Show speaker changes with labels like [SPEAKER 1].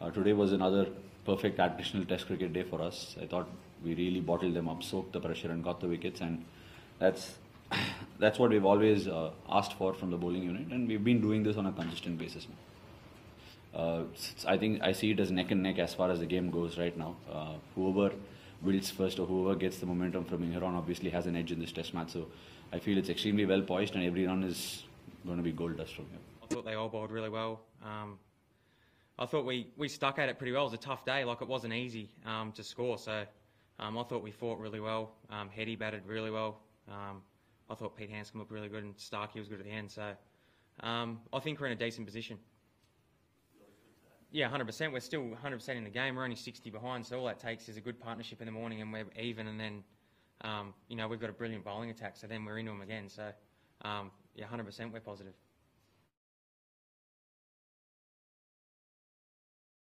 [SPEAKER 1] Uh, today was another perfect additional Test cricket day for us. I thought we really bottled them up, soaked the pressure, and got the wickets, and that's that's what we've always uh, asked for from the bowling unit, and we've been doing this on a consistent basis. Uh, I think I see it as neck and neck as far as the game goes right now. Uh, whoever wilts first or whoever gets the momentum from here on obviously has an edge in this test match. So I feel it's extremely well poised and every run is going to be gold dust from here.
[SPEAKER 2] I thought they all bowled really well. Um, I thought we, we stuck at it pretty well. It was a tough day, like it wasn't easy um, to score. So um, I thought we fought really well. Um, Heady batted really well. Um, I thought Pete Handscomb looked really good and Starcy was good at the end. So um, I think we're in a decent position. Yeah, 100%. We're still 100% in the game. We're only 60 behind, so all that takes is a good partnership in the morning and we're even. And then, um, you know, we've got a brilliant bowling attack, so then we're into them again. So, yeah, 100% we're positive.